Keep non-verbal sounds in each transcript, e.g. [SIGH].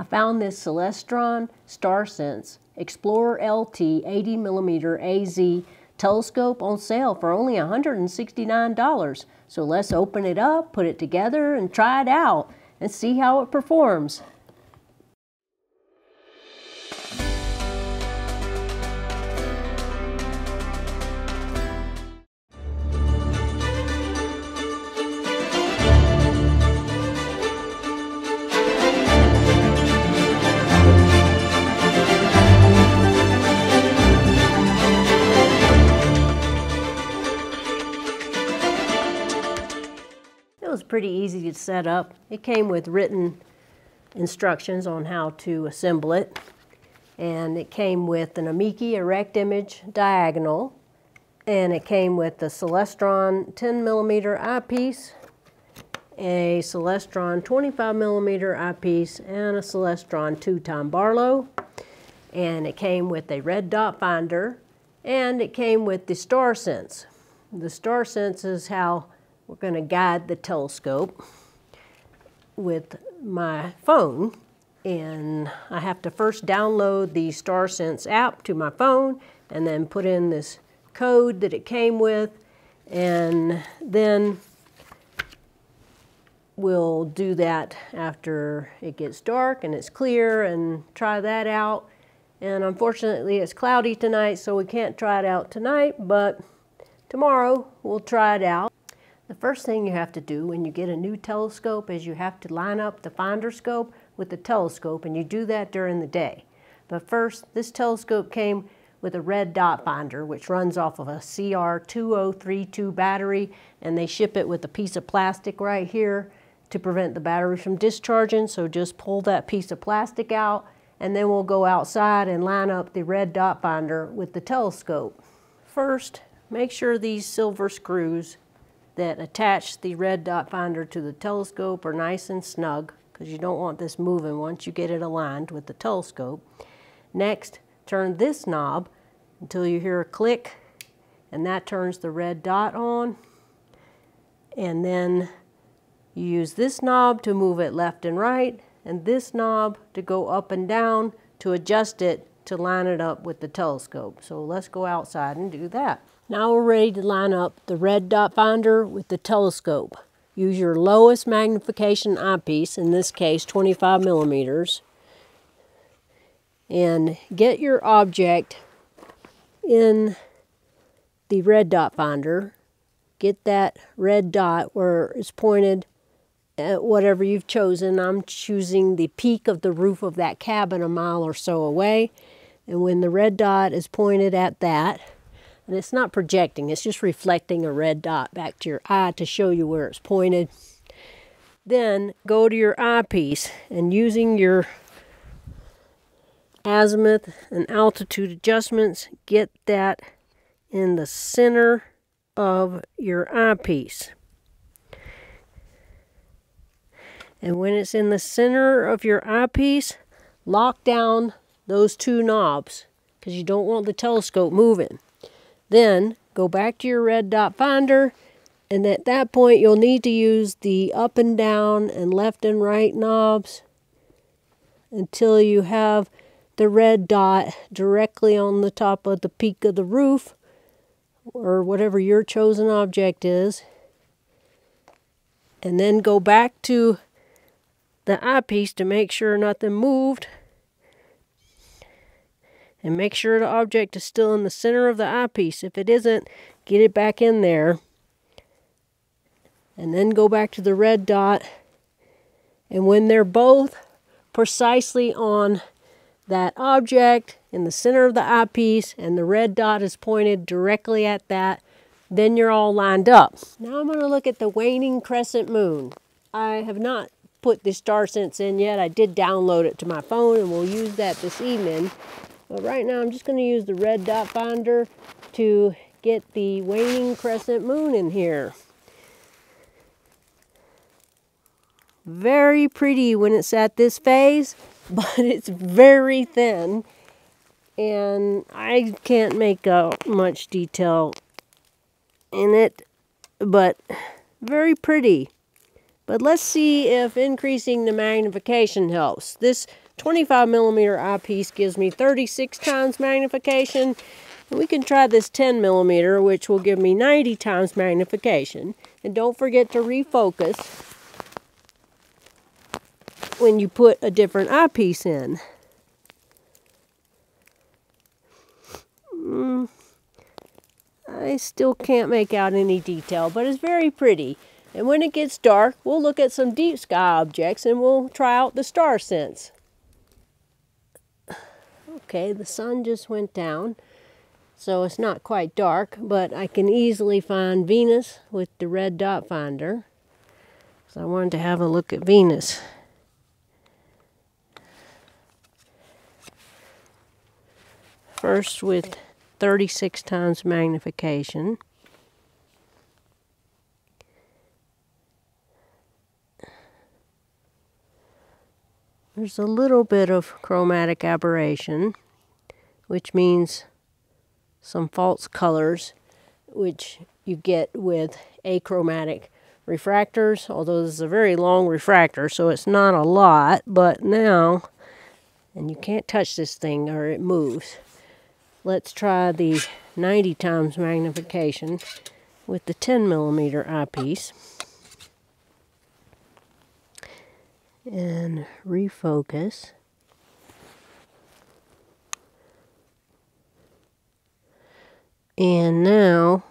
I found this Celestron StarSense Explorer LT 80 millimeter AZ telescope on sale for only $169. So let's open it up, put it together, and try it out and see how it performs. Pretty easy to set up. It came with written instructions on how to assemble it. And it came with an Amici erect image diagonal. And it came with the Celestron 10 millimeter eyepiece, a Celestron 25 millimeter eyepiece, and a Celestron 2 time Barlow. And it came with a red dot finder, and it came with the StarSense. The StarSense is how we're going to guide the telescope with my phone and I have to first download the StarSense app to my phone and then put in this code that it came with and then we'll do that after it gets dark and it's clear and try that out. And unfortunately it's cloudy tonight so we can't try it out tonight but tomorrow we'll try it out the first thing you have to do when you get a new telescope is you have to line up the finder scope with the telescope and you do that during the day. But first, this telescope came with a red dot finder which runs off of a CR2032 battery and they ship it with a piece of plastic right here to prevent the battery from discharging. So just pull that piece of plastic out and then we'll go outside and line up the red dot finder with the telescope. First, make sure these silver screws that attach the red dot finder to the telescope are nice and snug because you don't want this moving once you get it aligned with the telescope. Next, turn this knob until you hear a click and that turns the red dot on. And then you use this knob to move it left and right and this knob to go up and down to adjust it to line it up with the telescope. So let's go outside and do that. Now we're ready to line up the red dot finder with the telescope. Use your lowest magnification eyepiece, in this case 25 millimeters, and get your object in the red dot finder. Get that red dot where it's pointed at whatever you've chosen. I'm choosing the peak of the roof of that cabin a mile or so away. And when the red dot is pointed at that, and it's not projecting, it's just reflecting a red dot back to your eye to show you where it's pointed. Then go to your eyepiece and using your azimuth and altitude adjustments, get that in the center of your eyepiece. And when it's in the center of your eyepiece, lock down those two knobs because you don't want the telescope moving. Then go back to your red dot finder and at that point you'll need to use the up and down and left and right knobs until you have the red dot directly on the top of the peak of the roof or whatever your chosen object is. And then go back to the eyepiece to make sure nothing moved and make sure the object is still in the center of the eyepiece. If it isn't, get it back in there. And then go back to the red dot. And when they're both precisely on that object in the center of the eyepiece and the red dot is pointed directly at that, then you're all lined up. Now I'm going to look at the waning crescent moon. I have not put the StarSense in yet. I did download it to my phone and we'll use that this evening. But right now I'm just going to use the red dot finder to get the waning crescent moon in here. Very pretty when it's at this phase, [LAUGHS] but it's very thin. And I can't make out much detail in it, but very pretty. But let's see if increasing the magnification helps. This 25 millimeter eyepiece gives me 36 times magnification. And we can try this 10 millimeter, which will give me 90 times magnification. And don't forget to refocus when you put a different eyepiece in. Mm, I still can't make out any detail, but it's very pretty. And when it gets dark, we'll look at some deep sky objects and we'll try out the StarSense. Okay, the sun just went down, so it's not quite dark, but I can easily find Venus with the red dot finder. So I wanted to have a look at Venus. First with 36 times magnification. There's a little bit of chromatic aberration, which means some false colors, which you get with achromatic refractors, although this is a very long refractor, so it's not a lot, but now, and you can't touch this thing or it moves. Let's try the 90 times magnification with the 10 millimeter eyepiece. And refocus. And now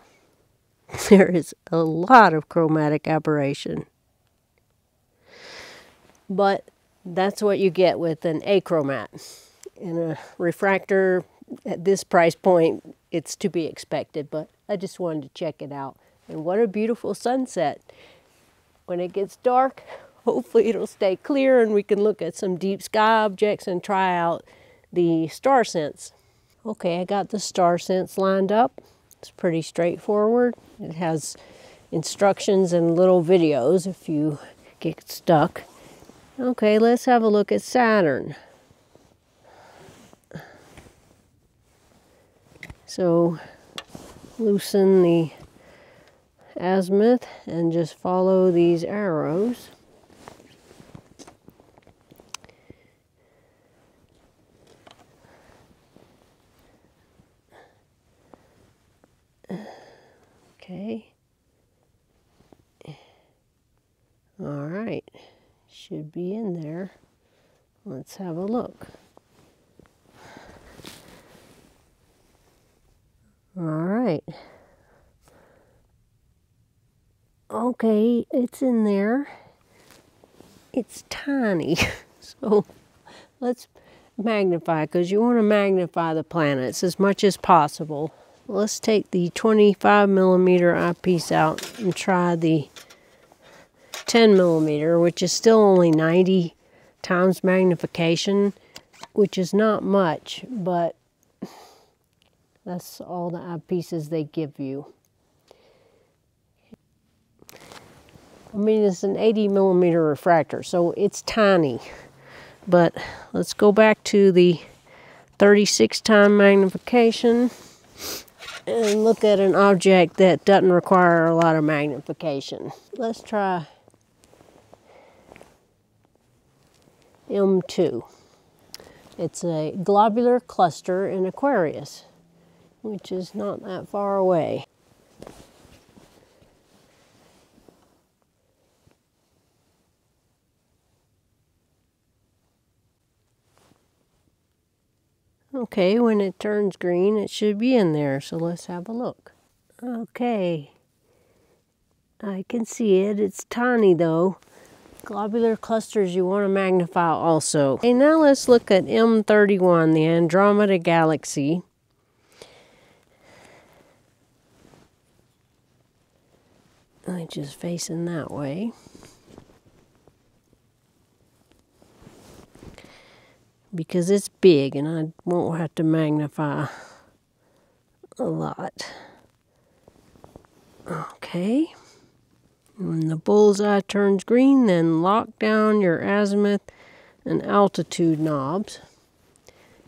[LAUGHS] there is a lot of chromatic aberration. But that's what you get with an achromat. In a refractor at this price point, it's to be expected, but I just wanted to check it out. And what a beautiful sunset. When it gets dark, hopefully it'll stay clear and we can look at some deep sky objects and try out the StarSense. Okay, I got the StarSense lined up. It's pretty straightforward. It has instructions and little videos if you get stuck. Okay, let's have a look at Saturn. So loosen the azimuth and just follow these arrows. Okay. All right. Should be in there. Let's have a look. All right. Okay, it's in there. It's tiny. [LAUGHS] So let's magnify because you want to magnify the planets as much as possible. Let's take the 25 millimeter eyepiece out and try the 10 millimeter, which is still only 90 times magnification, which is not much, but that's all the eyepieces they give you. I mean, it's an 80 millimeter refractor, so it's tiny. But let's go back to the 36 time magnification and look at an object that doesn't require a lot of magnification. Let's try M2. It's a globular cluster in Aquarius, which is not that far away. Okay, when it turns green, it should be in there, so let's have a look. Okay, I can see it. It's tiny though. Globular clusters you want to magnify also. Okay, now let's look at M31, the Andromeda Galaxy. I'm just facing that way. Because it's big and I won't have to magnify a lot. Okay. When the bullseye turns green, then lock down your azimuth and altitude knobs.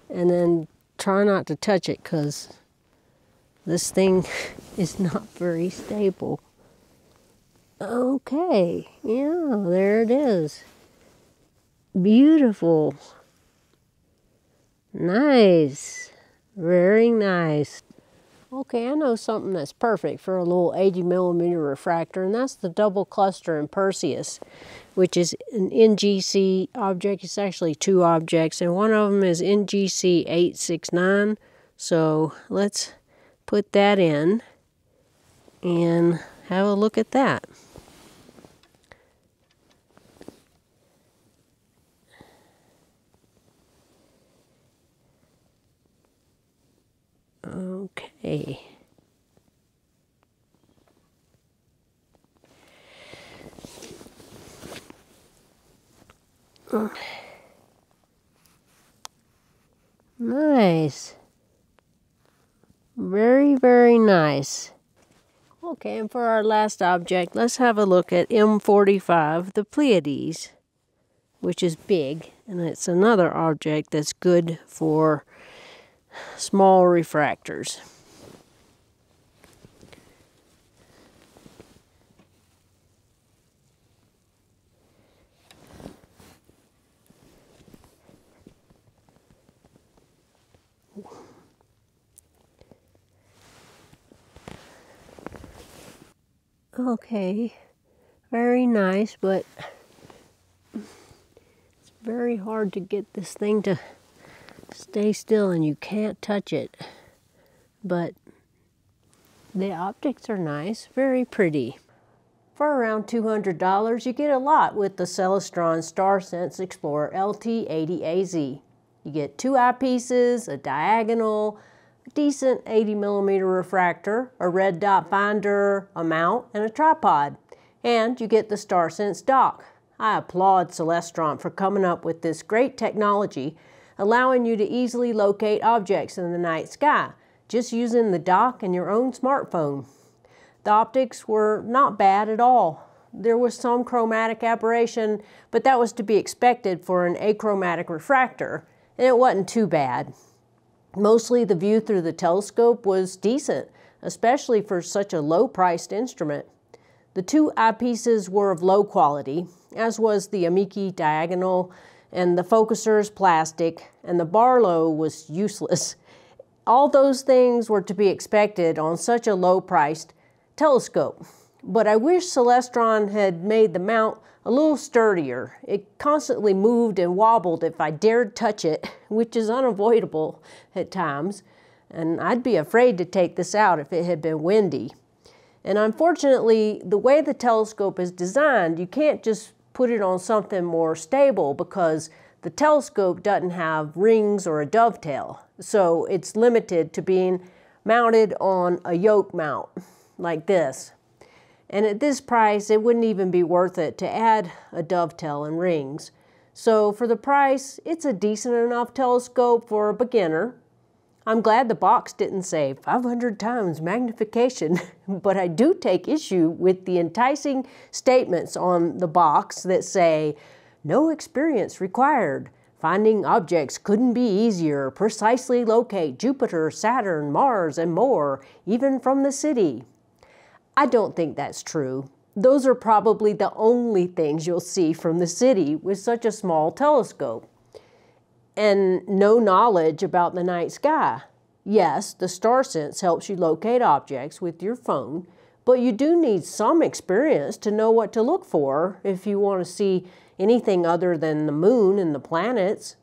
And then try not to touch it because this thing [LAUGHS] is not very stable. Okay, yeah, there it is. Beautiful. Nice. Very nice. Okay, I know something that's perfect for a little 80 millimeter refractor, and that's the double cluster in Perseus, which is an NGC object. It's actually two objects, and one of them is NGC 869. So let's put that in and have a look at that. Okay. Nice. Very, very nice. Okay, and for our last object, let's have a look at M45, the Pleiades, which is big, and it's another object that's good for small refractors. Okay, very nice, but it's very hard to get this thing to stay still and you can't touch it. But the optics are nice, very pretty. For around $200, you get a lot with the Celestron StarSense Explorer LT80AZ. You get two eyepieces, a diagonal, decent 80 millimeter refractor, a red dot finder, a mount, and a tripod. And you get the StarSense dock. I applaud Celestron for coming up with this great technology allowing you to easily locate objects in the night sky, just using the dock and your own smartphone. The optics were not bad at all. There was some chromatic aberration, but that was to be expected for an achromatic refractor, and it wasn't too bad. Mostly the view through the telescope was decent, especially for such a low-priced instrument. The two eyepieces were of low quality, as was the Amici diagonal and the focusers plastic, and the Barlow was useless. All those things were to be expected on such a low-priced telescope. But I wish Celestron had made the mount a little sturdier. It constantly moved and wobbled if I dared touch it, [LAUGHS] which is unavoidable at times. And I'd be afraid to take this out if it had been windy. And unfortunately, the way the telescope is designed, you can't just put it on something more stable because the telescope doesn't have rings or a dovetail. So it's limited to being mounted on a yoke mount like this. And at this price, it wouldn't even be worth it to add a dovetail and rings. So for the price, it's a decent enough telescope for a beginner. I'm glad the box didn't say 500 times magnification, [LAUGHS] but I do take issue with the enticing statements on the box that say, no experience required. Finding objects couldn't be easier. Precisely locate Jupiter, Saturn, Mars, and more, even from the city. I don't think that's true. Those are probably the only things you'll see from the city with such a small telescope and no knowledge about the night sky. Yes, the StarSense helps you locate objects with your phone, but you do need some experience to know what to look for if you want to see anything other than the moon and the planets.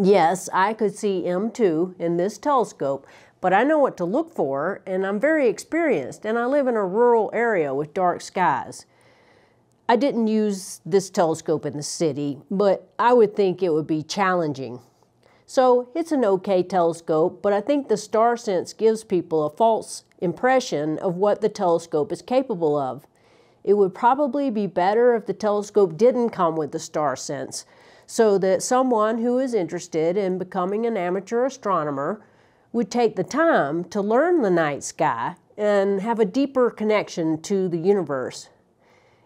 Yes, I could see M2 in this telescope, but I know what to look for, and I'm very experienced, and I live in a rural area with dark skies. I didn't use this telescope in the city, but I would think it would be challenging. So it's an okay telescope, but I think the StarSense gives people a false impression of what the telescope is capable of. It would probably be better if the telescope didn't come with the StarSense, so that someone who is interested in becoming an amateur astronomer would take the time to learn the night sky and have a deeper connection to the universe.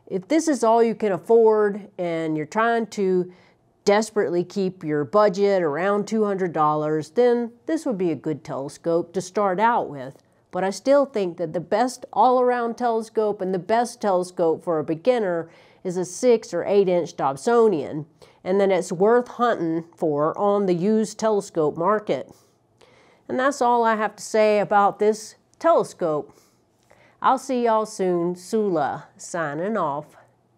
If this is all you can afford and you're trying to desperately keep your budget around $200, then this would be a good telescope to start out with. but I still think that the best all-around telescope and the best telescope for a beginner is a six or eight inch Dobsonian, and then it's worth hunting for on the used telescope market. And that's all I have to say about this telescope. I'll see y'all soon. Tsula signing off.